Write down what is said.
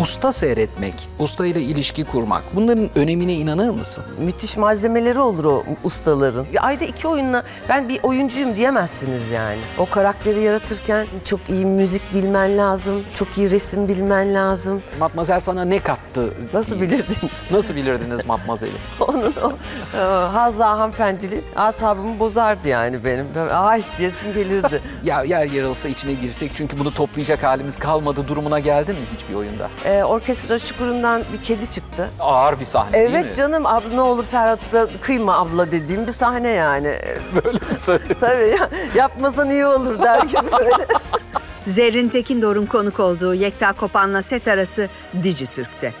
usta seyretmek, ustayla ilişki kurmak bunların önemine inanır mısın? Müthiş malzemeleri olur o ustaların. Bir ayda iki oyunla ben bir oyuncuyum diyemezsiniz yani. O karakteri yaratırken çok iyi müzik bilmen lazım, çok iyi resim bilmen lazım. Matmazel sana ne kattı? Nasıl bilirdiniz? Nasıl bilirdiniz Matmazel'i? Onun o e, Hazza hanımefendili asabımı bozardı yani benim. Böyle, Ay diyesim gelirdi. ya yer yarılsa içine girsek çünkü bunu toplayacak halimiz kalmadı durumuna geldin mi hiçbir oyunda? E, orkestra çukurundan bir kedi çıktı. Ağır bir sahne değil mi? Evet canım abla ne olur Ferhat'a kıyma abla dediğim bir sahne yani. Böyle mi söyledin? Tabii ya, yapmasan iyi olur der gibi böyle. Zerrin Tekindor'un konuk olduğu Yekta Kopan'la set arası Dijitürk'te.